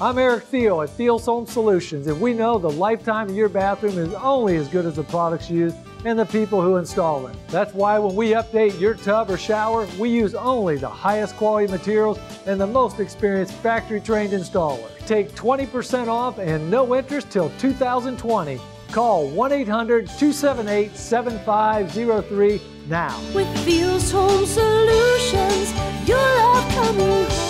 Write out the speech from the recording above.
I'm Eric Thiel at Thiel's Home Solutions, and we know the lifetime of your bathroom is only as good as the products used and the people who install them. That's why when we update your tub or shower, we use only the highest quality materials and the most experienced factory trained installer. Take 20% off and no interest till 2020. Call 1 800 278 7503 now. With Thiel's Home Solutions, your love coming home.